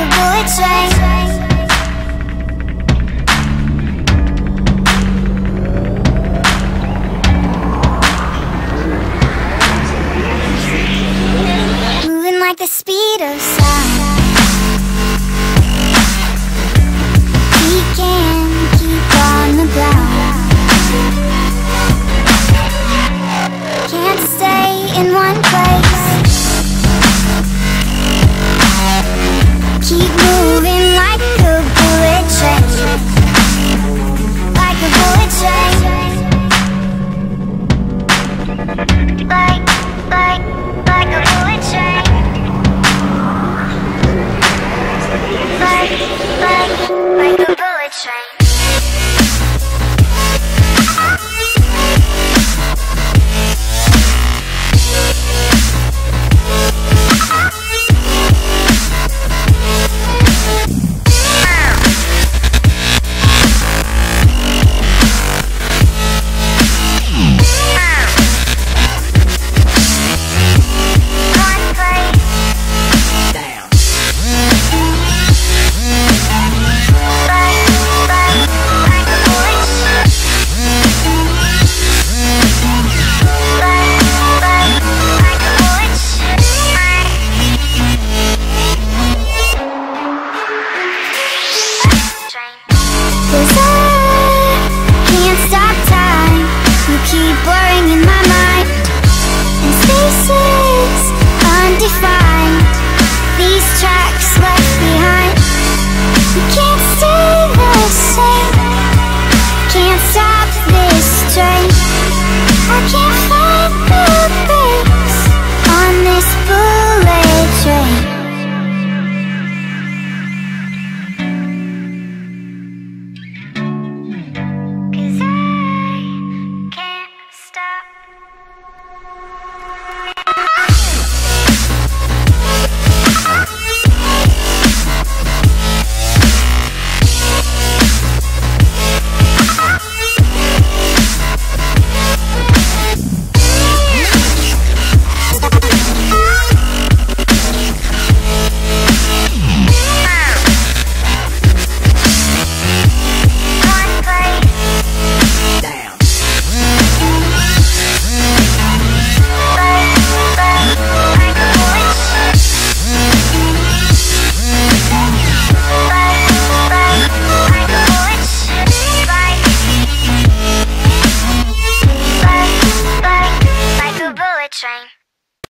the bullet train Moving like the speed of sound. like a bullet train. can't find the bricks on this book.